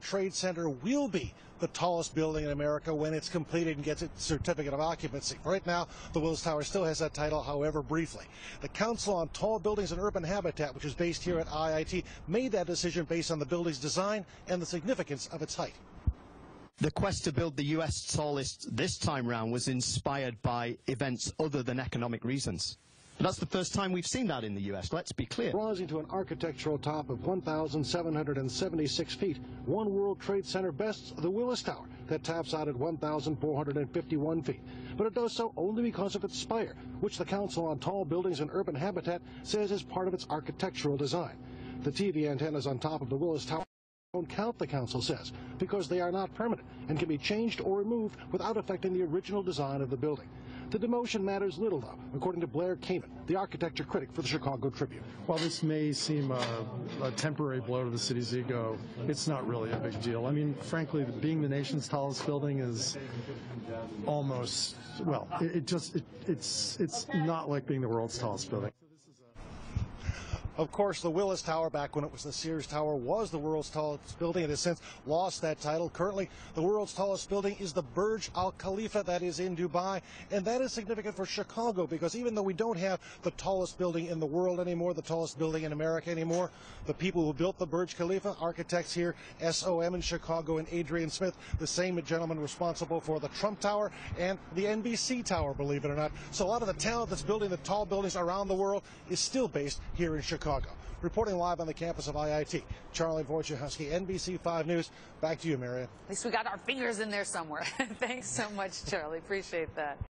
Trade Center will be the tallest building in America when it's completed and gets its certificate of occupancy. Right now, the Willis Tower still has that title, however, briefly. The Council on Tall Buildings and Urban Habitat, which is based here at IIT, made that decision based on the building's design and the significance of its height. The quest to build the US tallest this time round was inspired by events other than economic reasons. That's the first time we've seen that in the US, let's be clear. Rising to an architectural top of 1,776 feet, One World Trade Center bests the Willis Tower that taps out at 1,451 feet. But it does so only because of its spire, which the Council on Tall Buildings and Urban Habitat says is part of its architectural design. The TV antennas on top of the Willis Tower don't count, the council says, because they are not permanent and can be changed or removed without affecting the original design of the building. The demotion matters little, though, according to Blair Kamin, the architecture critic for the Chicago Tribune. While this may seem a, a, temporary blow to the city's ego, it's not really a big deal. I mean, frankly, being the nation's tallest building is almost well, it, it just it, it's it's not like being the world's tallest building. Of course, the Willis Tower, back when it was the Sears Tower, was the world's tallest building. It has since lost that title. Currently, the world's tallest building is the Burj Al Khalifa that is in Dubai. And that is significant for Chicago because even though we don't have the tallest building in the world anymore, the tallest building in America anymore, the people who built the Burj Khalifa, architects here, SOM in Chicago and Adrian Smith, the same gentleman responsible for the Trump Tower and the NBC Tower, believe it or not. So a lot of the talent that's building the tall buildings around the world is still based here in Chicago. Chicago. Reporting live on the campus of IIT, Charlie Wojciechowski, NBC 5 News. Back to you, Marion. At least we got our fingers in there somewhere. Thanks so much, Charlie. Appreciate that.